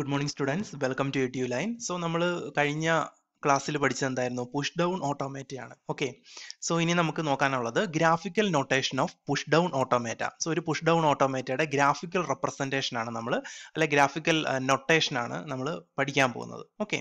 Good morning students welcome to you line so നമ്മൾ കഴിഞ്ഞ ക്ലാസ്സിൽ പഠിച്ചത് എന്തായിരുന്നു പുഷ് ഡൗൺ ഓട്ടോമേറ്റ ആണ്. ഓക്കെ സോ ഇനി നമുക്ക് നോക്കാനുള്ളത് graphical notation of push down automata so ഒരു പുഷ് ഡൗൺ ഓട്ടോമേറ്റയുടെ ഗ്രാഫിക്കൽ റെപ്രസെന്റേഷൻ ആണ് നമ്മൾ അല്ലെ ഗ്രാഫിക്കൽ നൊട്ടേഷൻ ആണ് നമ്മൾ പഠിക്കാൻ പോകുന്നത്. ഓക്കെ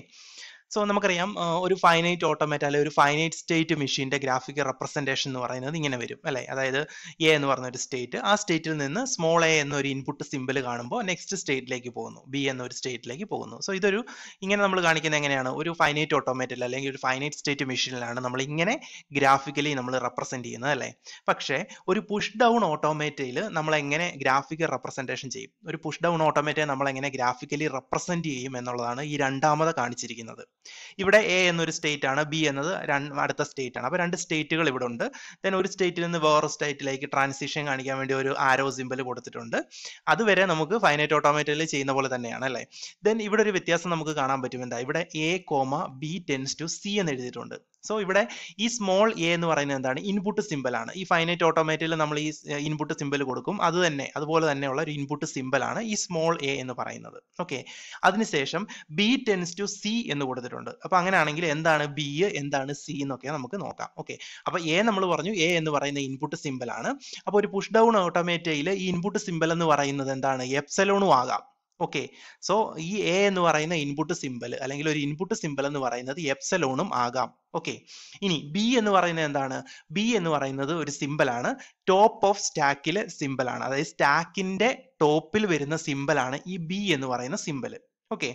സോ നമുക്കറിയാം ഒരു ഫൈനൈറ്റ് ഓട്ടോമേറ്റ് അല്ലെ ഒരു ഫൈനൈറ്റ് സ്റ്റേറ്റ് മെഷീന്റെ ഗ്രാഫിക്കൽ റെപ്രസെന്റേഷൻ എന്ന് പറയുന്നത് ഇങ്ങനെ വരും അല്ലേ? അതായത് എ എന്ന് പറഞ്ഞ ഒരു സ്റ്റേറ്റ് ആ സ്റ്റേറ്റിൽ നിന്ന് സ്മോൾ എ എന്നൊരു ഇൻപുട്ട് സിമ്പിൾ കാണുമ്പോൾ നെക്സ്റ്റ് സ്റ്റേറ്റിലേക്ക് പോകുന്നു ബി എന്നൊരു സ്റ്റേറ്റിലേക്ക് പോകുന്നു. സോ ഇതൊരു ഇങ്ങനെ നമ്മൾ കാണിക്കുന്നത് എങ്ങനെയാണ്? ഒരു ഫൈനൈറ്റ് ഓട്ടോമേറ്റിൽ അല്ലെങ്കിൽ ഒരു ഫൈനൈറ്റ് സ്റ്റേറ്റ് മെഷീനിലാണ് നമ്മൾ ഇങ്ങനെ ഗ്രാഫിക്കലി നമ്മൾ റെപ്രസെന്റ് ചെയ്യുന്നത് അല്ലേ? പക്ഷേ ഒരു പുഷ് ഡൗൺ ഓട്ടോമേറ്റയിൽ നമ്മൾ എങ്ങനെ ഗ്രാഫിക്കൽ റെപ്രസെന്റേഷൻ ചെയ്യും? ഒരു പുഷ് ഡൗൺ ഓട്ടോമേറ്റയെ നമ്മൾ എങ്ങനെ ഗ്രാഫിക്കലി റെപ്രസെന്റ് ചെയ്യും എന്നുള്ളതാണ് ഈ രണ്ടാമത് കാണിച്ചിരിക്കുന്നത്. ഇവിടെ എ എന്നൊരു സ്റ്റേറ്റ് ആണ് ബി എന്നത് അടുത്ത സ്റ്റേറ്റ് ആണ്. അപ്പോൾ രണ്ട് സ്റ്റേറ്റുകൾ ഇവിടെ ഉണ്ട്. ദെൻ ഒരു സ്റ്റേറ്റിൽ നിന്ന് വേറെ സ്റ്റേറ്റിലേക്ക് ട്രാൻസിഷൻ കാണിക്കാൻ വേണ്ടി ഒരു ആരോ സിമ്പൽ കൊടുത്തിട്ടുണ്ട്. അതുവരെ നമുക്ക് ഫൈനൈറ്റ് ഓട്ടോമാറ്റിക്കലി ചെയ്യുന്ന പോലെ തന്നെയാണ് അല്ലേ? ദെൻ ഇവിടെ ഒരു വ്യത്യാസം നമുക്ക് കാണാൻ പറ്റും. എന്താ? ഇവിടെ A comma B tends to C എന്ന് എഴുതിയിട്ടുണ്ട്. സോ ഇവിടെ ഈ സ്മോൾ എ എന്ന് പറയുന്നത് എന്താണ്? ഇൻപുട്ട് സിമ്പിളാണ് ഈ ഫൈനൈറ്റ് ഓട്ടോമേറ്റിൽ നമ്മൾ ഈ ഇൻപുട്ട് സിമ്പിൾ കൊടുക്കും. അത് തന്നെ അതുപോലെ തന്നെയുള്ള ഒരു ഇൻപുട്ട് സിമ്പിളാണ് ഈ സ്മോൾ എ എന്ന് പറയുന്നത്. ഓക്കെ അതിനുശേഷം ബി ടെൻസ് ടു സി എന്ന് കൊടുത്തിട്ടുണ്ട്. അപ്പൊ അങ്ങനെയാണെങ്കിൽ എന്താണ് ബി എന്താണ് സി എന്നൊക്കെ നമുക്ക് നോക്കാം. ഓക്കെ അപ്പൊ എ നമ്മൾ പറഞ്ഞു എ എന്ന് പറയുന്ന ഇൻപുട്ട് സിമ്പിളാണ് ആണ്. അപ്പൊ ഒരു പുഷ് ഡൗൺ ഓട്ടോമേറ്റയിൽ ഈ ഇൻപുട്ട് സിമ്പിൾ എന്ന് പറയുന്നത് എന്താണ്? എപ്സലോണും ആകാം. ഓക്കെ സോ ഈ എ എന്ന് പറയുന്ന ഇൻപുട്ട് സിമ്പൽ അല്ലെങ്കിൽ ഒരു ഇൻപുട്ട് സിമ്പൽ എന്ന് പറയുന്നത് എപ്സലോണും ആകാം. ഓക്കെ ഇനി ബി എന്ന് പറയുന്നത് എന്താണ്? ബി എന്ന് പറയുന്നത് ഒരു സിമ്പൽ ആണ്. ടോപ്പ് ഓഫ് സ്റ്റാക്കിലെ സിമ്പൽ ആണ്. അതായത് സ്റ്റാക്കിന്റെ ടോപ്പിൽ വരുന്ന സിമ്പൽ ആണ് ഈ ബി എന്ന് പറയുന്ന സിമ്പൽ ഓക്കെ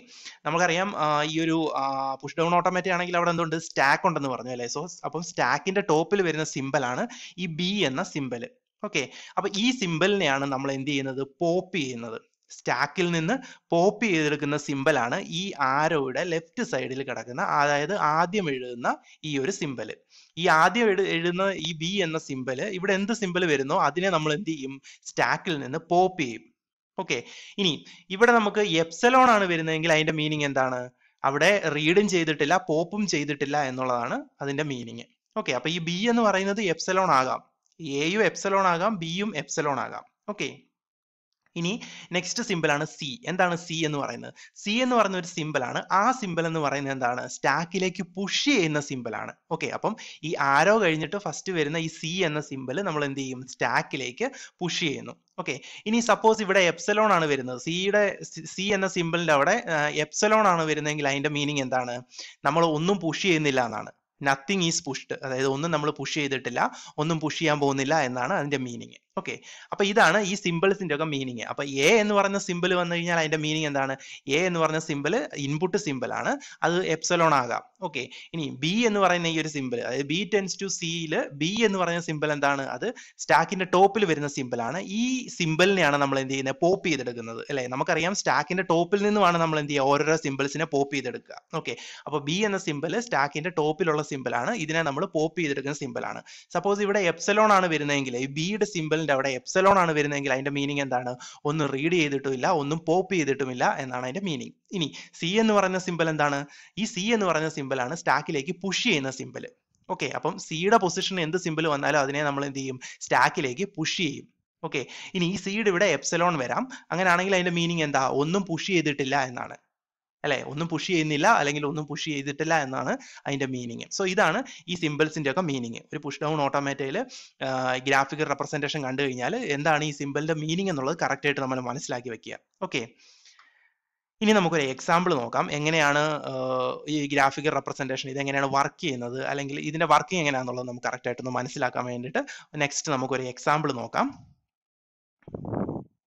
നമുക്കറിയാം ഈ ഒരു പുഷ് ഡൗൺ ഓട്ടോമാറ്റിക് ആണെങ്കിൽ അവിടെ എന്തുണ്ട്? സ്റ്റാക്ക് ഉണ്ടെന്ന് പറഞ്ഞു അല്ലേ? സോ അപ്പം സ്റ്റാക്കിന്റെ ടോപ്പിൽ വരുന്ന സിമ്പൽ ആണ് ഈ ബി എന്ന സിമ്പൽ ഓക്കെ അപ്പൊ ഈ സിമ്പലിനെയാണ് നമ്മൾ എന്ത് ചെയ്യുന്നത്? പോപ്പ് ചെയ്യുന്നത്. സ്റ്റാക്കിൽ നിന്ന് പോപ്പ് ചെയ്തെടുക്കുന്ന സിമ്പലാണ് ഈ ആരോയുടെ ലെഫ്റ്റ് സൈഡിൽ കിടക്കുന്ന അതായത് ആദ്യം എഴുതുന്ന ഈ ഒരു സിമ്പൽ ഈ ആദ്യം എഴു എഴുതുന്ന ഈ ബി എന്ന സിമ്പൽ ഇവിടെ എന്ത് സിമ്പൽ വരുന്നോ അതിനെ നമ്മൾ എന്ത് ചെയ്യും? സ്റ്റാക്കിൽ നിന്ന് പോപ്പ് ചെയ്യും. ഓക്കെ ഇനി ഇവിടെ നമുക്ക് എപ്സലോൺ ആണ് വരുന്നതെങ്കിൽ അതിന്റെ മീനിങ് എന്താണ്? അവിടെ റീഡും ചെയ്തിട്ടില്ല പോപ്പും ചെയ്തിട്ടില്ല എന്നുള്ളതാണ് അതിന്റെ മീനിങ് ഓക്കെ അപ്പൊ ഈ ബി എന്ന് പറയുന്നത് എപ്സലോൺ ആകാം. എയും എപ്സലോൺ ആകാം ബിയും എപ്സലോൺ ആകാം. ഓക്കെ ഇനി നെക്സ്റ്റ് സിമ്പിൾ ആണ് സി എന്താണ് സി എന്ന് പറയുന്നത്? സി എന്ന് പറയുന്ന ഒരു സിമ്പിൾ ആണ്. ആ സിമ്പിൾ എന്ന് പറയുന്നത് എന്താണ്? സ്റ്റാക്കിലേക്ക് പുഷ് ചെയ്യുന്ന സിമ്പിൾ ആണ്. ഓക്കെ അപ്പം ഈ ആരോ കഴിഞ്ഞിട്ട് ഫസ്റ്റ് വരുന്ന ഈ സി എന്ന സിമ്പിൾ നമ്മൾ എന്ത് ചെയ്യും? സ്റ്റാക്കിലേക്ക് പുഷ് ചെയ്യുന്നു. ഓക്കെ ഇനി സപ്പോസ് ഇവിടെ എപ്സലോൺ ആണ് വരുന്നത്. സിയുടെ സി എന്ന സിമ്പിളിന്റെ അവിടെ എപ്സലോൺ ആണ് വരുന്നതെങ്കിൽ അതിന്റെ മീനിങ് എന്താണ്? നമ്മൾ ഒന്നും പുഷ് ചെയ്യുന്നില്ല എന്നാണ്. നത്തിങ് ഈസ് പുഷ്ഡ് അതായത് ഒന്നും നമ്മൾ പുഷ് ചെയ്തിട്ടില്ല. ഒന്നും പുഷ് ചെയ്യാൻ പോകുന്നില്ല എന്നാണ് അതിന്റെ മീനിങ് ഓക്കെ അപ്പൊ ഇതാണ് ഈ സിമ്പിൾസിന്റെ ഒക്കെ മീനിങ് അപ്പൊ എ എന്ന് പറഞ്ഞ സിമ്പിൾ വന്നു കഴിഞ്ഞാൽ അതിന്റെ മീനിങ് എന്താണ്? എ എന്ന് പറഞ്ഞ സിമ്പിൾ ഇൻപുട്ട് സിമ്പിൾ ആണ്. അത് എപ്സലോൺ ആകാം. ഓക്കെ ഇനി ബി എന്ന് പറയുന്ന ഈ ഒരു സിമ്പിൾ അതായത് ബി ടെൻസ് ടു സിയിൽ ബി എന്ന് പറയുന്ന സിമ്പിൾ എന്താണ്? അത് സ്റ്റാക്കിന്റെ ടോപ്പിൽ വരുന്ന സിമ്പിൾ ആണ്. ഈ സിമ്പിളിനെയാണ് നമ്മൾ എന്ത് ചെയ്യുന്നത്? പോപ്പ് ചെയ്തെടുക്കുന്നത്. അല്ലെ? നമുക്കറിയാം സ്റ്റാക്കിന്റെ ടോപ്പിൽ നിന്നുമാണ് നമ്മൾ എന്ത് ചെയ്യുക? ഓരോരോ സിമ്പിൾസിനെ പോപ്പ് ചെയ്തെടുക്കുക. ഓക്കെ അപ്പൊ ബി എന്ന സിമ്പിൾ സ്റ്റാക്കിന്റെ ടോപ്പിലുള്ള സിമ്പിൾ ആണ്. ഇതിനെ നമ്മൾ പോപ്പ് ചെയ്തെടുക്കുന്ന സിമ്പിൾ ആണ്. സപ്പോസ് ഇവിടെ എപ്സലോൺ ആണ് വരുന്നതെങ്കിൽ ബിയുടെ ബിയുടെ സിമ്പിളിന്റെ അവിടെ എപ്സലോൺ ആണ് വരുന്നതെങ്കിൽ അതിന്റെ മീനിങ് എന്താണ്? ഒന്നും റീഡ് ചെയ്തിട്ടുമില്ല ഒന്നും പോപ്പ് ചെയ്തിട്ടുമില്ല എന്നാണ് അതിന്റെ മീനിങ് ഇനി സി എന്ന് പറയുന്ന സിമ്പിൾ എന്താണ്? ഈ സി എന്ന് പറയുന്ന സിമ്പിൾ ആണ് സ്റ്റാക്കിലേക്ക് പുഷ് ചെയ്യുന്ന സിമ്പിൾ ഓക്കെ അപ്പം സിയുടെ പൊസിഷൻ എന്ത് സിമ്പിൾ വന്നാലും അതിനെ നമ്മൾ എന്ത് ചെയ്യും? സ്റ്റാക്കിലേക്ക് പുഷ് ചെയ്യും. ഓക്കെ ഇനി ഈ സീഡ് ഇവിടെ എപ്സലോൺ വരാം. അങ്ങനെയാണെങ്കിൽ അതിന്റെ മീനിങ് എന്താ? ഒന്നും പുഷ് ചെയ്തിട്ടില്ല എന്നാണ്. അല്ലെ? ഒന്നും പുഷ് ചെയ്യുന്നില്ല അല്ലെങ്കിൽ ഒന്നും പുഷ് ചെയ്തിട്ടില്ല എന്നാണ് അതിന്റെ മീനിങ് സോ ഇതാണ് ഈ സിമ്പിൾസിന്റെ ഒക്കെ മീനിങ് ഒരു പുഷ് ഡൗൺ ഓട്ടോമേറ്റയിൽ ഗ്രാഫിക്കൽ റെപ്രസെന്റേഷൻ കണ്ടു കഴിഞ്ഞാൽ എന്താണ് ഈ സിമ്പിളിന്റെ മീനിങ് എന്നുള്ളത് കറക്റ്റ് ആയിട്ട് നമ്മൾ മനസ്സിലാക്കി വെക്കുക. ഓക്കെ ഇനി നമുക്കൊരു എക്സാമ്പിൾ നോക്കാം. എങ്ങനെയാണ് ഈ ഗ്രാഫിക്കൽ റെപ്രസെന്റേഷൻ ഇത് എങ്ങനെയാണ് വർക്ക് ചെയ്യുന്നത്? അല്ലെങ്കിൽ ഇതിന്റെ വർക്കിംഗ് എങ്ങനെയാണെന്നുള്ളത് നമുക്ക് കറക്റ്റ് ആയിട്ടൊന്ന് മനസ്സിലാക്കാൻ വേണ്ടിയിട്ട് നെക്സ്റ്റ് നമുക്കൊരു എക്സാമ്പിൾ നോക്കാം.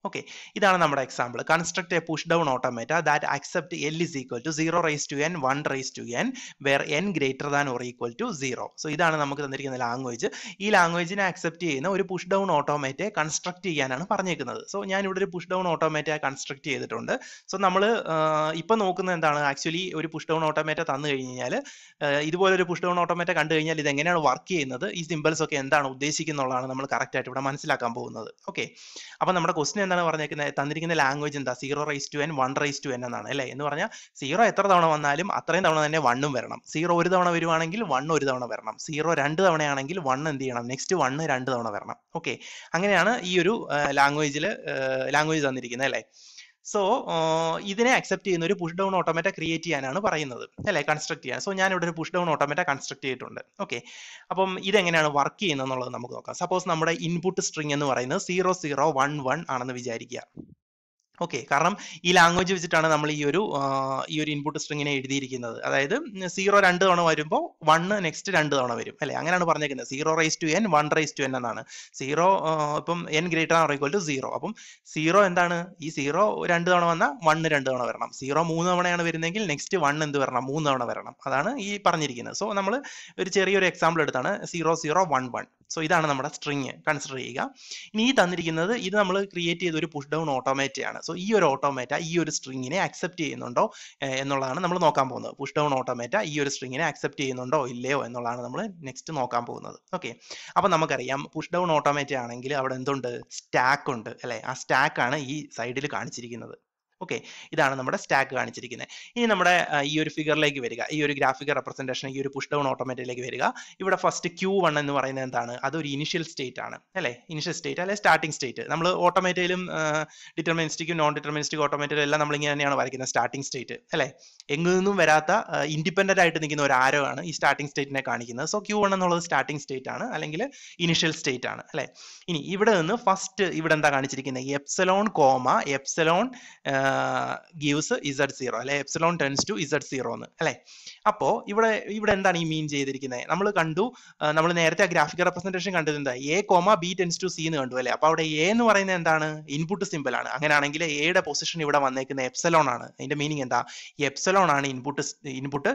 ഓക്കെ ഇതാണ് നമ്മുടെ example construct a push down automata that accept L is equal to zero raise to N one raise to N where N greater than or equal to zero so ഇതാണ് നമുക്ക് തന്നിരിക്കുന്ന language ഈ ലാംഗ്വേജിനെ accept ചെയ്യുന്ന ഒരു push down ഓട്ടോമേറ്റെ construct ചെയ്യാനാണ് പറഞ്ഞേക്കുന്നത്. So ഞാൻ ഇവിടെ ഒരു പുഷ് ഡൗൺ ഓട്ടോമേറ്റ കൺസ്ട്രക്ട് ചെയ്തിട്ടുണ്ട്. സോ നമ്മൾ ഇപ്പൊ നോക്കുന്നത് എന്താണ്? ആക്ച്വലി ഒരു പുഷ് ഡൗൺ ഓട്ടോമേറ്റ തന്നു കഴിഞ്ഞാൽ ഇതുപോലെ ഒരു പുഷ് ഡൗൺ ഓട്ടോമേറ്റ കണ്ടു കഴിഞ്ഞാൽ ഇത് എങ്ങനെയാണ് വർക്ക് ചെയ്യുന്നത്? ഈ സിമ്പിൾസ് ഒക്കെ എന്താണ് ഉദ്ദേശിക്കുന്നുള്ളതാണ് നമ്മൾ കറക്റ്റ് ആയിട്ട് ഇവിടെ മനസ്സിലാക്കാൻ പോകുന്നത്. ഓക്കെ അപ്പൊ നമ്മുടെ ക്വസ്റ്റൻ എന്താണ് പറഞ്ഞേക്കുന്നത്? തന്നിരിക്കുന്ന ലാംഗ്വേജ് എന്താ? Zero rise to N one rise to N എന്നാണ് അല്ലേ? എന്ന് പറഞ്ഞാൽ സീറോ എത്ര തവണ വന്നാലും അത്രയും തവണ തന്നെ വണ്ണും വരണം. സീറോ ഒരു തവണ വരുവാണെങ്കിൽ വൺ ഒരു തവണ വരണം. സീറോ രണ്ട് തവണയാണെങ്കിൽ വൺ എന്ത് ചെയ്യണം? നെക്സ്റ്റ് വണ്ണ് രണ്ട് തവണ വരണം. ഓക്കെ അങ്ങനെയാണ് ഈ ഒരു ലാംഗ്വേജിൽ ലാംഗ്വേജ് തന്നിരിക്കുന്നത് അല്ലേ? സോ ഇതിനെ അക്സെപ്റ്റ് ചെയ്യുന്ന ഒരു പുഷ് ഡൗൺ ഓട്ടോമാറ്റ ക്രിയേറ്റ് ചെയ്യാനാണ് പറയുന്നത്. അല്ലെ? കൺസ്ട്രക്ട് ചെയ്യാൻ. സോ ഞാൻ ഇവിടെ ഒരു പുഷ് ഡൗൺ ഓട്ടോമാറ്റ കൺസ്ട്രക്ട് ചെയ്തിട്ടുണ്ട്. ഓക്കെ അപ്പം ഇതെങ്ങനെയാണ് വർക്ക് ചെയ്യുന്നത് എന്നുള്ളത് നമുക്ക് നോക്കാം. സപ്പോസ് നമ്മുടെ ഇൻപുട്ട് സ്ട്രിങ് എന്ന് പറയുന്നത് സീറോ സീറോ വൺ വൺ ആണെന്ന് വിചാരിക്കുക. ഓക്കെ കാരണം ഈ ലാംഗ്വേജ് വെച്ചിട്ടാണ് നമ്മൾ ഈ ഒരു ഈ ഒരു ഇൻപുട്ട് സ്ട്രിങ്ങിനെ എഴുതിയിരിക്കുന്നത്. അതായത് സീറോ രണ്ട് തവണ വരുമ്പോൾ വണ്ണ് നെക്സ്റ്റ് രണ്ട് തവണ വരും അല്ലെ? അങ്ങനെയാണ് പറഞ്ഞേക്കുന്നത്. Zero rise to N one rise to N എന്നാണ്. സീറോ ഇപ്പം N greater or equal to zero അപ്പം സീറോ എന്താണ്? ഈ സീറോ രണ്ട് തവണ വന്നാൽ വണ്ണ് രണ്ട് തവണ വരണം. സീറോ മൂന്ന് തവണയാണ് വരുന്നതെങ്കിൽ നെക്സ്റ്റ് വൺ എന്ത് വരണം? മൂന്ന് തവണ വരണം. അതാണ് ഈ പറഞ്ഞിരിക്കുന്നത്. സോ നമ്മൾ ഒരു ചെറിയൊരു എക്സാമ്പിൾ എടുത്താണ്. Zero zero one one so ഇതാണ് നമ്മുടെ സ്ട്രിങ് കൺസിഡർ ചെയ്യുക. ഇനി ഈ തന്നിരിക്കുന്നത് ഇത് നമ്മൾ ക്രിയേറ്റ് ചെയ്ത ഒരു പുഷ് ഡൗൺ ഓട്ടോമേറ്റ ആണ്. സോ ഈ ഒരു ഓട്ടോമേറ്റ ഈ ഒരു സ്ട്രിങ്ങിനെ അക്സെപ്റ്റ് ചെയ്യുന്നുണ്ടോ? എന്നുള്ളതാണ് നമ്മൾ നോക്കാൻ പോകുന്നത്. പുഷ് ഡൗൺ ഓട്ടോമേറ്റ ഈ ഒരു സ്ട്രിങ്ങിനെ അക്സെപ്റ്റ് ചെയ്യുന്നുണ്ടോ? ഇല്ലയോ എന്നുള്ളതാണ് നമ്മൾ നെക്സ്റ്റ് നോക്കാൻ പോകുന്നത്. ഓക്കെ അപ്പം നമുക്കറിയാം പുഷ് ഡൗൺ ഓട്ടോമേറ്റ ആണെങ്കിൽ അവിടെ എന്തുണ്ട്? സ്റ്റാക്ക് ഉണ്ട്. അല്ലേ? ആ സ്റ്റാക്ക് ആണ് ഈ സൈഡിൽ കാണിച്ചിരിക്കുന്നത്. ഓക്കെ ഇതാണ് നമ്മുടെ സ്റ്റാക്ക് കാണിച്ചിരിക്കുന്നത്. ഇനി നമ്മുടെ ഈ ഒരു ഫിഗറിലേക്ക് വരിക. ഈ ഒരു ഗ്രാഫിക്കൽ റെപ്രസെന്റേഷൻ ഈ ഒരു പുഷ് ഡൗൺ ഓട്ടോമേറ്റിലേക്ക് വരിക. ഇവിടെ ഫസ്റ്റ് ക്യൂ വൺ എന്ന് പറയുന്നത് എന്താണ്? അതൊരു ഇനിഷ്യൽ സ്റ്റേറ്റ് ആണ്. അല്ലേ? ഇനിഷ്യൽ സ്റ്റേറ്റ് അല്ലെ? സ്റ്റാർട്ടിംഗ് സ്റ്റേറ്റ് നമ്മൾ ഓട്ടോമേറ്റയിലും ഡിറ്റർമിനിസ്റ്റിക്കും നോൺ ഡിറ്റർമിനിസ്റ്റിക് ഓട്ടോമാറ്റിക്കും എല്ലാം നമ്മൾ ഇങ്ങനെ തന്നെയാണ് വരയ്ക്കുന്നത്. സ്റ്റാർട്ടിംഗ് സ്റ്റേറ്റ് അല്ലേ? എങ്ങു നിന്നും വരാത്ത ഇൻഡിപെൻഡന്റ് ആയിട്ട് നിൽക്കുന്ന ഒരു ആരോ ആണ് ഈ സ്റ്റാർട്ടിംഗ് സ്റ്റേറ്റിനെ കാണിക്കുന്നത്. സോ ക്യൂ വൺ എന്നുള്ളത് സ്റ്റാർട്ടിംഗ് സ്റ്റേറ്റ് ആണ് അല്ലെങ്കിൽ ഇനിഷ്യൽ സ്റ്റേറ്റ് ആണ്. അല്ലേ? ഇനി ഇവിടെ നിന്ന് ഫസ്റ്റ് ഇവിടെ എന്താ കാണിച്ചിരിക്കുന്നത്? Epsilon comma epsilon gives Z zero അല്ലെ? Epsilon tends to Z zero എന്ന് അല്ലെ? അപ്പോ ഇവിടെ ഇവിടെ എന്താണ് ഈ മീൻ ചെയ്തിരിക്കുന്നത്? നമ്മൾ കണ്ടു നമ്മൾ നേരത്തെ ആ ഗ്രാഫിക്കൽ റെപ്രസെന്റേഷൻ കണ്ടത് എന്താ? A comma B tends to C എന്ന് കണ്ടു അല്ലെ? അപ്പൊ അവിടെ എ എന്ന് പറയുന്നത് എന്താണ്? ഇൻപുട്ട് സിമ്പിൾ ആണ്. അങ്ങനെയാണെങ്കിൽ എയുടെ പൊസിഷൻ ഇവിടെ വന്നേക്കുന്ന എപ്സലോൺ ആണ്. അതിന്റെ മീനിങ് എന്താ? എപ്സലോൺ ആണ് ഇൻപുട്ട് ഇൻപുട്ട്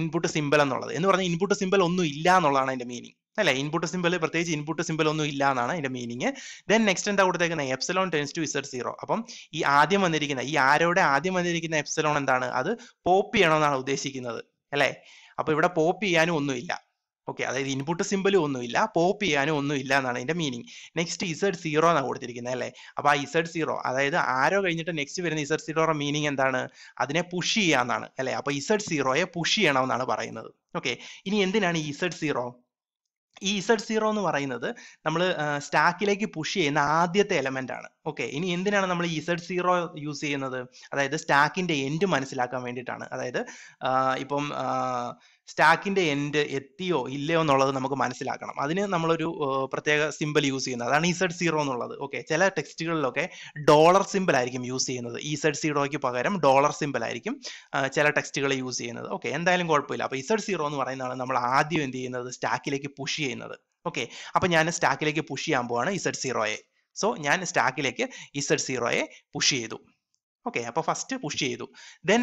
ഇൻപുട്ട് സിമ്പിൾ എന്നുള്ളത്. എന്ന് പറഞ്ഞാൽ ഇൻപുട്ട് സിമ്പിൾ ഒന്നും ഇല്ല എന്നുള്ളതാണ് അതിന്റെ മീനിങ് അല്ലെ ഇൻപുട്ട് സിമ്പിൾ പ്രത്യേകിച്ച് ഇൻപുട്ട് സിമ്പിൾ ഒന്നും ഇല്ല എന്നാണ് അതിന്റെ മീനിങ് ദെൻ നെക്സ്റ്റ് എന്താ കൊടുത്തേക്കുന്ന? Epsilon tends to Z zero അപ്പം ഈ ആദ്യം വന്നിരിക്കുന്ന ഈ ആരോടെ ആദ്യം വന്നിരിക്കുന്ന എപ്സലോൺ എന്താണ്? അത് പോപ്പ് ചെയ്യണമെന്നാണ് ഉദ്ദേശിക്കുന്നത്. അല്ലെ? അപ്പൊ ഇവിടെ പോപ്പ് ചെയ്യാനും ഒന്നുമില്ല ഓക്കെ അതായത് ഇൻപുട്ട് സിമ്പിളും ഒന്നുമില്ല പോപ്പ് ചെയ്യാനും ഒന്നുമില്ല എന്നാണ് അതിന്റെ മീനിങ് നെക്സ്റ്റ് ഇസഡ് സീറോ എന്നാണ് കൊടുത്തിരിക്കുന്നത് അല്ലെ? അപ്പൊ ആ ഇസഡ് സീറോ അതായത് ആരോ കഴിഞ്ഞിട്ട് നെക്സ്റ്റ് വരുന്ന ഇസഡ് സീറോയുടെ മീനിങ് എന്താണ്? അതിനെ പുഷ് ചെയ്യാന്നാണ് അല്ലെ? അപ്പൊ ഇസഡ് സീറോയെ പുഷ് ചെയ്യണമെന്നാണ് പറയുന്നത്. ഓക്കെ ഇനി എന്തിനാണ് ഇസഡ് സീറോ ഈ ഇസഡ് സീറോ എന്ന് പറയുന്നത് നമ്മൾ സ്റ്റാക്കിലേക്ക് പുഷ് ചെയ്യുന്ന ആദ്യത്തെ എലമെന്റ് ആണ്. ഓക്കെ ഇനി എന്തിനാണ് നമ്മൾ ഇസഡ് സീറോ യൂസ് ചെയ്യുന്നത്? അതായത് സ്റ്റാക്കിന്റെ എൻഡ് മനസ്സിലാക്കാൻ വേണ്ടിയിട്ടാണ്. അതായത് ഇപ്പം സ്റ്റാക്കിന്റെ എൻഡ് എത്തിയോ ഇല്ലയോ എന്നുള്ളത് നമുക്ക് മനസ്സിലാക്കണം. അതിന് നമ്മളൊരു പ്രത്യേക സിമ്പിൾ യൂസ് ചെയ്യുന്നത്. അതാണ് ഇസഡ് സീറോ എന്നുള്ളത്. ഓക്കെ ചില ടെക്സ്റ്റുകളിലൊക്കെ ഡോളർ സിമ്പിൾ ആയിരിക്കും യൂസ് ചെയ്യുന്നത്. ഇസഡ് സീറോയ്ക്ക് പകരം ഡോളർ സിമ്പിൾ ആയിരിക്കും ചില ടെക്സ്റ്റുകൾ യൂസ് ചെയ്യുന്നത്. ഓക്കെ എന്തായാലും കുഴപ്പമില്ല. അപ്പൊ ഇസഡ് സീറോ എന്ന് പറയുന്നതാണ് നമ്മൾ ആദ്യം എന്ത് ചെയ്യുന്നത്? സ്റ്റാക്കിലേക്ക് പുഷ് ചെയ്യുന്നത്. ഓക്കെ അപ്പൊ ഞാൻ സ്റ്റാക്കിലേക്ക് പുഷ് ചെയ്യാൻ പോവാണ് ഇസഡ് സീറോയെ സോ ഞാൻ സ്റ്റാക്കിലേക്ക് ഇസഡ് സീറോയെ പുഷ് ചെയ്തു. ഓക്കെ അപ്പോൾ ഫസ്റ്റ് പുഷ് ചെയ്തു. ദെൻ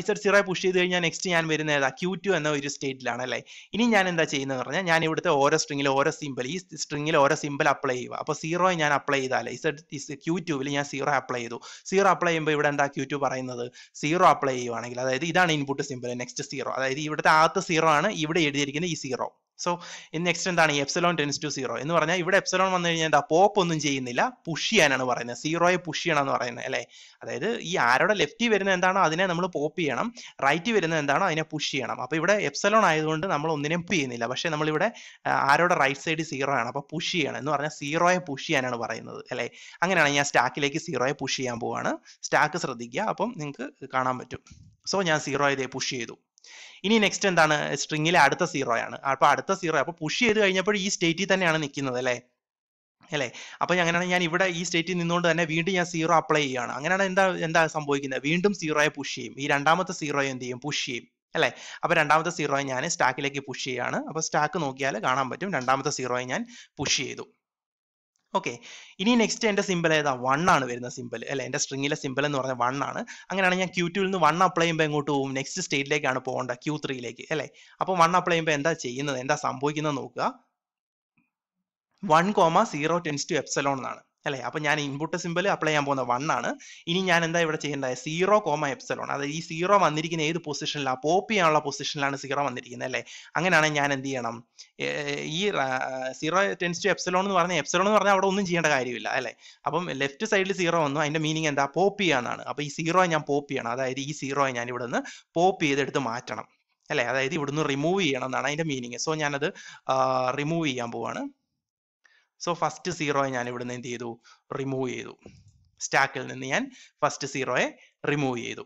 ഇസഡ് സീറോ പുഷ് ചെയ്ത് കഴിഞ്ഞാൽ നെക്സ്റ്റ് ഞാൻ വരുന്ന ഏതാ? ക്യൂ ടു എന്ന ഒരു സ്റ്റേറ്റിലാണ് അല്ലേ? ഇനി ഞാൻ എന്താ ചെയ്യുന്നത് പറഞ്ഞാൽ ഞാൻ ഇവിടുത്തെ ഓരോ സ്ട്രിങ്ങിൽ ഓരോ സിമ്പിൾ ഈ സ്ട്രിങ്ങിൽ ഓരോ സിമ്പിൾ അപ്ലൈ ചെയ്യുക. അപ്പോൾ സീറോ ഞാൻ അപ്ലൈ ചെയ്താലേ ഇസഡ് ക്യൂ ടുവിൽ ഞാൻ സീറോ അപ്ലൈ ചെയ്തു. സീറോ അപ്ലൈ ചെയ്യുമ്പോൾ ഇവിടെ എന്താ ക്യൂ ടു പറയുന്നത്? സീറോ അപ്ലൈ ചെയ്യുവാണെങ്കിൽ അതായത് ഇതാണ് ഇൻപുട്ട് സിമ്പിൾ നെക്സ്റ്റ് സീറോ അതായത് ഇവിടുത്തെ ആദ്യത്തെ സീറോ ആണ് ഇവിടെ എഴുതിയിരിക്കുന്നത് ഈ സീറോ സോ ഇന്ന് നെക്സ്റ്റ് എന്താണ്? എപ്സലോൺ ടെൻസ് ടു സീറോ എന്ന് പറഞ്ഞാൽ ഇവിടെ എപ്സലോൺ വന്നു കഴിഞ്ഞാൽ എന്താ? പോപ്പ് ഒന്നും ചെയ്യുന്നില്ല. പുഷ് ചെയ്യാനാണ് പറയുന്നത്. സീറോയെ പുഷ് ചെയ്യണം എന്ന് പറയുന്നത് അല്ലെ? അതായത് ഈ ആരോടെ ലെഫ്റ്റിൽ വരുന്ന എന്താണോ? അതിനെ നമ്മൾ പോപ്പ് ചെയ്യണം. റൈറ്റ് വരുന്നത് എന്താണോ? അതിനെ പുഷ് ചെയ്യണം. അപ്പൊ ഇവിടെ എപ്സലോൺ ആയതുകൊണ്ട് നമ്മൾ ഒന്നിനെയും ചെയ്യുന്നില്ല. പക്ഷെ നമ്മൾ ഇവിടെ ആരോടെ റൈറ്റ് സൈഡ് സീറോ ആണ്. അപ്പൊ പുഷ് ചെയ്യണം എന്ന് പറഞ്ഞാൽ സീറോയെ പുഷ് ചെയ്യാനാണ് പറയുന്നത് അല്ലെ? അങ്ങനെയാണ് ഞാൻ സ്റ്റാക്കിലേക്ക് സീറോയെ പുഷ് ചെയ്യാൻ പോവാണ്. സ്റ്റാക്ക് ശ്രദ്ധിക്കുക. അപ്പം നിങ്ങൾക്ക് കാണാൻ പറ്റും. സോ ഞാൻ സീറോയെ പുഷ് ചെയ്തു. ഇനി നെക്സ്റ്റ് എന്താണ്? സ്ട്രിങ്ങിലെ അടുത്ത സീറോ ആണ്. അപ്പൊ അടുത്ത സീറോ അപ്പൊ പുഷ് ചെയ്ത് കഴിഞ്ഞപ്പോൾ ഈ സ്റ്റേറ്റിൽ തന്നെയാണ് നിൽക്കുന്നത് അല്ലേ? അല്ലേ? അപ്പൊ അങ്ങനെയാണെങ്കിൽ ഞാൻ ഇവിടെ ഈ സ്റ്റേറ്റിൽ നിന്നുകൊണ്ട് തന്നെ വീണ്ടും ഞാൻ സീറോ അപ്ലൈ ചെയ്യുകയാണ്. അങ്ങനെയാണ് എന്താ എന്താ സംഭവിക്കുന്നത്? വീണ്ടും സീറോയെ പുഷ് ചെയ്യും. ഈ രണ്ടാമത്തെ സീറോയെ എന്ത് ചെയ്യും? പുഷ് ചെയ്യും. അല്ലെ? അപ്പൊ രണ്ടാമത്തെ സീറോയെ ഞാൻ സ്റ്റാക്കിലേക്ക് പുഷ് ചെയ്യാണ് അപ്പൊ സ്റ്റാക്ക് നോക്കിയാൽ കാണാൻ പറ്റും. രണ്ടാമത്തെ സീറോയെ ഞാൻ പുഷ് ചെയ്തു. ഓക്കെ ഇനി നെക്സ്റ്റ് എന്റെ സിമ്പിൾ ഏതാ? വൺ ആണ് വരുന്ന സിമ്പിൾ അല്ലെ? എന്റെ സ്ട്രിങ്ങിലെ സിമ്പിൾ എന്ന് പറഞ്ഞാൽ വൺ ആണ്. അങ്ങനെയാണ് ഞാൻ ക്യൂ ടുവിൽ നിന്ന് വൺ അപ്ലൈ ചെയ്യുമ്പോൾ എങ്ങോട്ട് പോകും നെക്സ്റ്റ് സ്റ്റേറ്റിലേക്കാണ് പോകേണ്ടത്. ക്യൂ ത്രീയിലേക്ക് അല്ലേ? അപ്പോൾ വൺ അപ്ലൈ ചെയ്യുമ്പോൾ എന്താ ചെയ്യുന്നത്? എന്താ സംഭവിക്കുന്നത് നോക്കുക. One comma zero tends to epsilon എന്നാണ്. അല്ലെ? അപ്പൊ ഞാൻ ഇൻപുട്ട് സിമ്പിൾ അപ്ലൈ ചെയ്യാൻ പോകുന്ന വൺ ആണ്. ഇനി ഞാൻ എന്താ ഇവിടെ ചെയ്യേണ്ടത്? സീറോ കോമ എപ്സലോൺ അതായത് ഈ സീറോ വന്നിരിക്കുന്ന ഏത് പൊസിഷനിലാണ് പോപ്പ് ചെയ്യാനുള്ള പൊസിഷനിലാണ് സീറോ വന്നിരിക്കുന്നത് അല്ലേ? അങ്ങനെയാണെങ്കിൽ ഞാൻ എന്ത് ചെയ്യണം? ഈ സീറോ ടെൻസ് ടു എപ്സലോൺ എന്ന് പറഞ്ഞാൽ എപ്സലോൺ എന്ന് പറഞ്ഞാൽ അവിടെ ഒന്നും ചെയ്യേണ്ട കാര്യമില്ല അല്ലേ? അപ്പം ലെഫ്റ്റ് സൈഡിൽ സീറോ വന്നു. അതിന്റെ മീനിങ് എന്താ? പോപ്പ് ചെയ്യാന്നാണ്. അപ്പൊ ഈ സീറോ ഞാൻ പോപ്പ് ചെയ്യണം. അതായത് ഈ സീറോയെ ഞാൻ ഇവിടെ നിന്ന് പോപ്പ് ചെയ്തെടുത്ത് മാറ്റണം. അല്ലേ? അതായത് ഇവിടുന്ന് റിമൂവ് ചെയ്യണം എന്നാണ് അതിന്റെ മീനിങ് സോ ഞാനത് റിമൂവ് ചെയ്യാൻ പോവാണ്. സോ ഫസ്റ്റ് സീറോയെ ഞാൻ ഇവിടുന്ന് എന്ത് ചെയ്തു? റിമൂവ് ചെയ്തു. സ്റ്റാക്കിൽ നിന്ന് ഞാൻ ഫസ്റ്റ് സീറോയെ റിമൂവ് ചെയ്തു.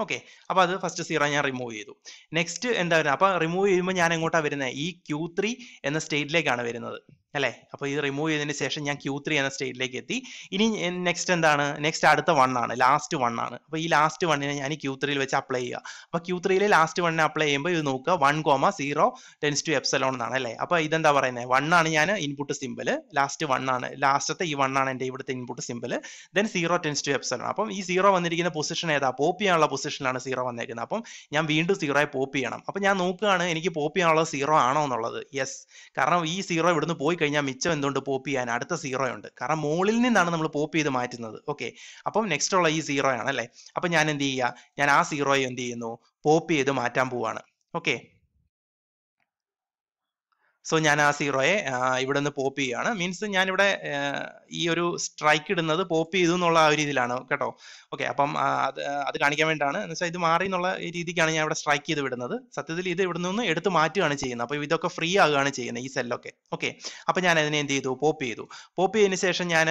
ഓക്കെ അപ്പൊ അത് ഫസ്റ്റ് സീറോ ഞാൻ റിമൂവ് ചെയ്തു. നെക്സ്റ്റ് എന്താ വരുന്നത്? അപ്പൊ റിമൂവ് ചെയ്യുമ്പോൾ ഞാൻ എങ്ങോട്ടാണ് വരുന്നത്? ഈ ക്യൂ ത്രീ എന്ന സ്റ്റേറ്റിലേക്കാണ് വരുന്നത്. അല്ലേ? അപ്പോൾ ഇത് റിമൂവ് ചെയ്തതിന് ശേഷം ഞാൻ ക്യൂ ത്രീ എന്ന സ്റ്റേറ്റിലേക്ക് എത്തി. ഇനി നെക്സ്റ്റ് എന്താണ്? നെക്സ്റ്റ് അടുത്ത വൺ ആണ്. ലാസ്റ്റ് വൺ ആണ്. അപ്പോൾ ഈ ലാസ്റ്റ് വണ്ണിനെ ഞാൻ ക്യൂ ത്രീയിൽ വെച്ച് അപ്ലൈ ചെയ്യുക. അപ്പോൾ ക്യൂ ത്രീയിലെ ലാസ്റ്റ് വണ്ണിനെ അപ്ലൈ ചെയ്യുമ്പോൾ ഇത് നോക്കുക. One comma zero tends to epsilon എന്നാണ് അല്ലേ? അപ്പൊ ഇതെന്താ പറയുന്നത് വൺ ആണ് ഞാൻ ഇൻപുട്ട് സിമ്പിൾ ലാസ്റ്റ് വൺ ആണ്. ലാസ്റ്റത്തെ ഈ വൺ ആണ് എന്റെ ഇവിടുത്തെ input symbol then zero tends to epsilon അപ്പം ഈ സീറോ വന്നിരിക്കുന്ന പൊസിഷൻ ഏതാ? പോപ്പ് ചെയ്യാനുള്ള പൊസിഷനിലാണ് സീറോ വന്നേക്കുന്നത്. അപ്പം ഞാൻ വീണ്ടും സീറോയെ പോപ്പ് ചെയ്യണം. അപ്പൊ ഞാൻ നോക്കുകയാണ് എനിക്ക് പോപ്പ് ചെയ്യാനുള്ളത് സീറോ ആണോ എന്നുള്ളത്. യെസ് കാരണം ഈ സീറോ ഇവിടുന്ന് പോയി കഴിഞ്ഞാൽ മിച്ചം എന്തുകൊണ്ട് പോപ്പ് ചെയ്യാൻ. അടുത്ത സീറോ ഉണ്ട് കാരണം മുകളിൽ നിന്നാണ് നമ്മൾ പോപ്പ് ചെയ്ത് മാറ്റുന്നത്. ഓക്കെ അപ്പം നെക്സ്റ്റ് ഉള്ള ഈ സീറോ ആണ് അല്ലേ? അപ്പം ഞാൻ എന്ത് ചെയ്യുക? ഞാൻ ആ സീറോയെ എന്ത് ചെയ്യുന്നു? പോപ്പ് ചെയ്ത് മാറ്റാൻ പോവാണ്. ഓക്കെ സോ ഞാൻ ആ സീറോയെ ഇവിടെ നിന്ന് പോപ്പ് ചെയ്യാണ്. മീൻസ് ഞാൻ ഇവിടെ ഈ ഒരു സ്ട്രൈക്ക് ഇടുന്നത് പോപ്പ് ചെയ്തു എന്നുള്ള ആ ഒരു രീതിയിലാണ് കേട്ടോ. ഓക്കെ അപ്പം അത് അത് കാണിക്കാൻ വേണ്ടിയിട്ടാണ്. എന്ന് വെച്ചാൽ ഇത് മാറി എന്നുള്ള രീതിക്കാണ് ഞാൻ ഇവിടെ സ്ട്രൈക്ക് ചെയ്ത് വിടുന്നത്. സത്യത്തിൽ ഇത് ഇവിടെ നിന്ന് എടുത്ത് മാറ്റുകയാണ് ചെയ്യുന്നത്. അപ്പോൾ ഇതൊക്കെ ഫ്രീ ആകുകയാണ് ചെയ്യുന്നത് ഈ സെല്ലൊക്കെ ഓക്കെ അപ്പൊ ഞാൻ അതിനെ എന്ത് ചെയ്തു? പോപ്പ് ചെയ്തു. പോപ്പ് ചെയ്തതിന് ശേഷം ഞാൻ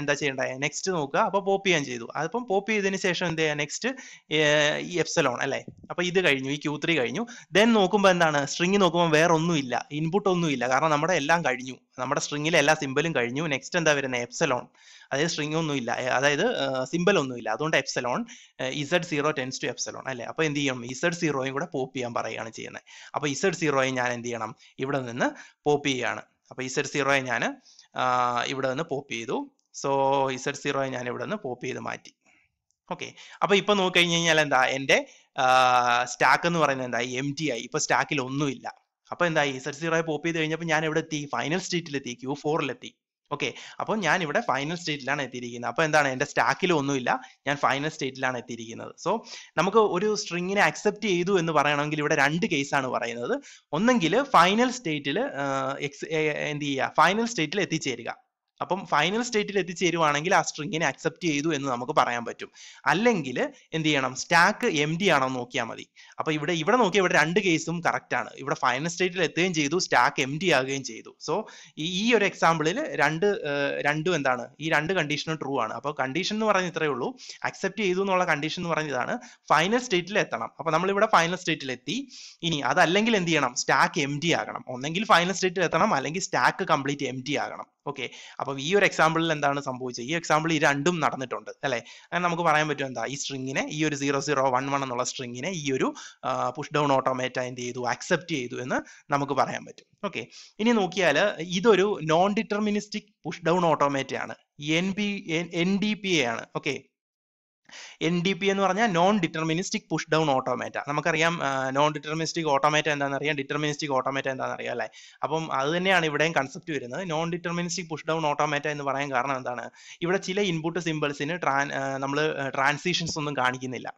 എന്താ ചെയ്യേണ്ടത് നെക്സ്റ്റ് നോക്കുക. അപ്പോൾ പോപ്പ് ചെയ്യാൻ ചെയ്തു. അപ്പം പോപ്പ് ചെയ്തതിന് ശേഷം എന്ത് ചെയ്യുക? നെക്സ്റ്റ് ഈ എപ്സലോൺ അല്ലേ? അപ്പോൾ ഇത് കഴിഞ്ഞു. ഈ ക്യൂ ത്രീ കഴിഞ്ഞു. ദെൻ നോക്കുമ്പോൾ എന്താണ്? സ്ട്രിങ് നോക്കുമ്പോൾ വേറെ ഒന്നുമില്ല ഇൻപുട്ട് ഒന്നുമില്ല കാരണം നമ്മുടെ എല്ലാം കഴിഞ്ഞു. നമ്മുടെ സ്ട്രിങ്ങിലെ എല്ലാ സിമ്പിളും കഴിഞ്ഞു. നെക്സ്റ്റ് എന്താ വരുന്നത് എപ്സലോൺ. അതായത് സ്ട്രിങ് ഒന്നുമില്ല അതായത് സിമ്പിൾ ഒന്നുമില്ല അതുകൊണ്ട് epsilon Z zero tends to epsilon അല്ലേ? അപ്പോൾ എന്ത് ചെയ്യണം? ഇസഡ് സീറോയും കൂടെ പോപ്പ് ചെയ്യാൻ പറയുകയാണ് ചെയ്യുന്നത്. അപ്പോൾ ഇസഡ് സീറോയെ ഞാൻ എന്ത് ചെയ്യണം? ഇവിടെ നിന്ന് പോപ്പ് ചെയ്യുകയാണ്. അപ്പോൾ ഇസഡ് സീറോയെ ഞാൻ ഇവിടെ നിന്ന് പോപ്പ് ചെയ്തു. സോ ഇസഡ് സീറോയെ ഞാൻ ഇവിടെ നിന്ന് പോപ്പ് ചെയ്ത് മാറ്റി. ഓക്കെ. അപ്പോൾ ഇപ്പൊ നോക്കി കഴിഞ്ഞ് കഴിഞ്ഞാൽ എന്താ? എന്റെ സ്റ്റാക്ക് എന്ന് പറയുന്നത് എന്താ? എം ടി ആയി. ഇപ്പൊ സ്റ്റാക്കിൽ ഒന്നുമില്ല. അപ്പൊ എന്തായി? സെറ്റ് സീറോയെ പോപ്പ് ചെയ്ത് കഴിഞ്ഞപ്പോൾ ഞാൻ എവിടെ എത്തി ഫൈനൽ സ്റ്റേറ്റിലെത്തി ക്യൂ ഫോറിലെത്തി ഓക്കെ അപ്പോൾ ഞാൻ ഇവിടെ ഫൈനൽ സ്റ്റേറ്റിലാണ് എത്തിയിരിക്കുന്നത്. അപ്പോൾ എന്താണ്? എന്റെ സ്റ്റാക്കിൽ ഒന്നുമില്ല. ഞാൻ ഫൈനൽ സ്റ്റേറ്റിലാണ് എത്തിയിരിക്കുന്നത്. സോ നമുക്ക് ഒരു സ്ട്രിങ്ങിനെ അക്സെപ്റ്റ് ചെയ്തു എന്ന് പറയണമെങ്കിൽ ഇവിടെ രണ്ട് കേസാണ് പറയുന്നത്. ഒന്നെങ്കിൽ ഫൈനൽ സ്റ്റേറ്റിൽ എന്ത് ചെയ്യുക? ഫൈനൽ സ്റ്റേറ്റിൽ എത്തിച്ചേരുക. അപ്പം ഫൈനൽ സ്റ്റേറ്റിൽ എത്തിച്ചേരുവാണെങ്കിൽ ആ സ്ട്രിങ്ങിനെ അക്സെപ്റ്റ് ചെയ്തു എന്ന് നമുക്ക് പറയാൻ പറ്റും. അല്ലെങ്കിൽ എന്ത് ചെയ്യണം? സ്റ്റാക്ക് എം ഡി ആണോ നോക്കിയാൽ മതി. അപ്പൊ ഇവിടെ ഇവിടെ നോക്കിയാൽ ഇവിടെ രണ്ട് കേസും കറക്റ്റ് ആണ്. ഇവിടെ ഫൈനൽ സ്റ്റേറ്റിൽ എത്തുകയും ചെയ്തു സ്റ്റാക്ക് എം ഡി ആകുകയും ചെയ്തു. സോ ഈ ഒരു എക്സാമ്പിളിൽ രണ്ട് രണ്ടും എന്താണ്? ഈ രണ്ട് കണ്ടീഷനും ട്രൂ ആണ്. അപ്പോൾ കണ്ടീഷൻ എന്ന് പറഞ്ഞ ഇത്രയേ ഉള്ളൂ. അക്സെപ്റ്റ് ചെയ്തു എന്നുള്ള കണ്ടീഷൻ എന്ന് പറഞ്ഞതാണ്. ഫൈനൽ സ്റ്റേറ്റിൽ എത്തണം. അപ്പൊ നമ്മൾ ഇവിടെ ഫൈനൽ സ്റ്റേറ്റിൽ എത്തി. ഇനി അതല്ലെങ്കിൽ എന്ത് ചെയ്യണം? സ്റ്റാക്ക് എം ഡി ആകണം. ഒന്നെങ്കിൽ ഫൈനൽ സ്റ്റേറ്റിൽ എത്തണം. അല്ലെങ്കിൽ സ്റ്റാക്ക് കംപ്ലീറ്റ് എം ഡി ആകണം. ഓക്കെ അപ്പം ഈ ഒരു എക്സാമ്പിളിൽ എന്താണ് സംഭവിച്ചത്? ഈ എക്സാമ്പിൾ ഈ രണ്ടും നടന്നിട്ടുണ്ട് അല്ലെ? അങ്ങനെ നമുക്ക് പറയാൻ പറ്റും എന്താ? ഈ സ്ട്രിങ്ങിനെ ഈ ഒരു സീറോ സീറോ വൺ വൺ എന്നുള്ള സ്ട്രിങ്ങിനെ ഈ ഒരു പുഷ് ഡൗൺ ഓട്ടോമേറ്റ എന്ത് ചെയ്തു? അക്സെപ്റ്റ് ചെയ്തു എന്ന് നമുക്ക് പറയാൻ പറ്റും. ഓക്കെ ഇനി നോക്കിയാൽ ഇതൊരു non deterministic push down automata ആണ് N P N D P A ആണ്. ഓക്കെ എൻ ഡി പി എന്ന് പറഞ്ഞാൽ non deterministic push down automata നമുക്കറിയാം നോൺ ഡിറ്റർമിനിസ്റ്റിക് ഓട്ടോമേറ്റ എന്താണെന്ന് അറിയാം ഡിറ്റർമിനിസ്റ്റിക് ഓട്ടോമേറ്റ എന്താണെന്ന് അറിയാം അല്ലേ? അപ്പം അത് തന്നെയാണ് ഇവിടെയും കൺസെപ്റ്റ് വരുന്നത്. Non deterministic push down automata എന്ന് പറയാൻ കാരണം എന്താണ്? ഇവിടെ ചില ഇൻപുട്ട് സിമ്പിൾസിന് ട്രാൻ നമ്മൾ ട്രാൻസിഷൻസ് ഒന്നും കാണിക്കുന്നില്ല.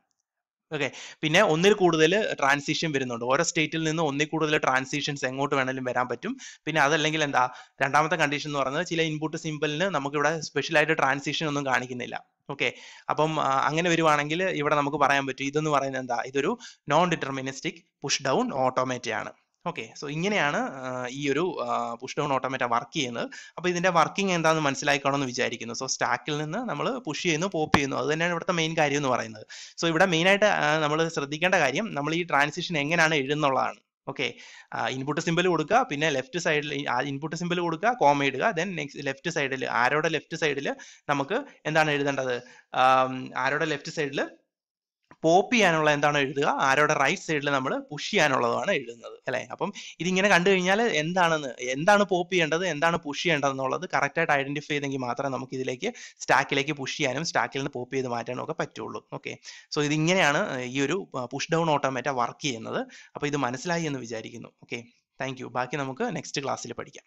ഓക്കെ പിന്നെ ഒന്നിൽ കൂടുതൽ ട്രാൻസിഷൻ വരുന്നുണ്ട്. ഓരോ സ്റ്റേറ്റിൽ നിന്ന് ഒന്നിൽ കൂടുതൽ ട്രാൻസിഷൻസ് എങ്ങോട്ട് വേണമെങ്കിലും വരാൻ പറ്റും. പിന്നെ അതല്ലെങ്കിൽ എന്താ? രണ്ടാമത്തെ കണ്ടീഷൻ എന്ന് പറയുന്നത് ചില ഇൻപുട്ട് സിമ്പിളിന് നമുക്ക് ഇവിടെ സ്പെഷ്യലായിട്ട് ട്രാൻസിഷൻ ഒന്നും കാണിക്കുന്നില്ല. ഓക്കെ. അപ്പം അങ്ങനെ വരുവാണെങ്കിൽ ഇവിടെ നമുക്ക് പറയാൻ പറ്റും ഇതെന്ന് പറയുന്നത് എന്താ? ഇതൊരു നോൺ ഡിറ്റർമിനിസ്റ്റിക് പുഷ് ഡൗൺ ഓട്ടോമേറ്റയാണ് ഓക്കെ. സോ ഇങ്ങനെയാണ് ഈ ഒരു പുഷ് ഡൗൺ ഓട്ടോമേറ്റ വർക്ക് ചെയ്യുന്നത്. അപ്പോൾ ഇതിന്റെ വർക്കിംഗ് എന്താണെന്ന് മനസ്സിലാക്കണമെന്ന് വിചാരിക്കുന്നു. സോ സ്റ്റാക്കിൽ നിന്ന് നമ്മൾ പുഷ് ചെയ്യുന്നു പോപ്പ് ചെയ്യുന്നു. അത് തന്നെയാണ് ഇവിടുത്തെ മെയിൻ കാര്യം എന്ന് പറയുന്നത്. സോ ഇവിടെ മെയിൻ ആയിട്ട് നമ്മൾ ശ്രദ്ധിക്കേണ്ട കാര്യം നമ്മൾ ഈ ട്രാൻസിഷൻ എങ്ങനെയാണ് എഴുതുന്നുള്ളതാണ് ഓക്കെ ഇൻപുട്ട് സിമ്പിൾ കൊടുക്കുക. പിന്നെ ലെഫ്റ്റ് സൈഡിൽ ഇൻപുട്ട് സിമ്പിൾ കൊടുക്കുക കോമ ഇടുക. ദെൻ നെക്സ്റ്റ് ലെഫ്റ്റ് സൈഡിൽ ആരോടെ ലെഫ്റ്റ് സൈഡിൽ നമുക്ക് എന്താണ് എഴുതേണ്ടത്? ആരോടെ ലെഫ്റ്റ് സൈഡിൽ പോപ്പ് ചെയ്യാനുള്ള എന്താണ് എഴുതുക? ആരോടെ റൈറ്റ് സൈഡിൽ നമ്മൾ പുഷ് ചെയ്യാനുള്ളതാണ് എഴുതുന്നത്. അല്ലെ? അപ്പം ഇതിങ്ങനെ കണ്ടു കഴിഞ്ഞാൽ എന്താണെന്ന് എന്താണ് പോപ്പ് ചെയ്യേണ്ടത് എന്താണ് പുഷ് ചെയ്യേണ്ടത് എന്നുള്ളത് കറക്റ്റായിട്ട് ഐഡന്റിഫൈ ചെയ്തെങ്കിൽ മാത്രമേ നമുക്ക് ഇതിലേക്ക് സ്റ്റാക്കിലേക്ക് പുഷ് ചെയ്യാനും സ്റ്റാക്കിൽ നിന്ന് പോപ്പ് ചെയ്ത് മാറ്റാനും ഒക്കെ പറ്റുള്ളൂ. ഓക്കെ സോ ഇതിങ്ങനെയാണ് ഈ ഒരു പുഷ് ഡൗൺ ഓട്ടോമേറ്റ വർക്ക് ചെയ്യുന്നത്. അപ്പോൾ ഇത് മനസ്സിലായി എന്ന് വിചാരിക്കുന്നു. ഓക്കെ താങ്ക് യു ബാക്കി നമുക്ക് നെക്സ്റ്റ് ക്ലാസ്സിൽ പഠിക്കാം.